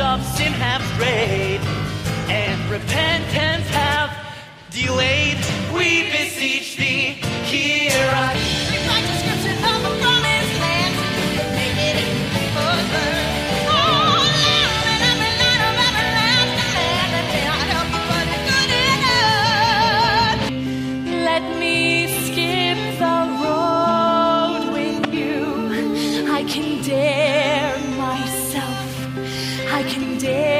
of sin have strayed, and repentance have delayed. We beseech thee. changing day.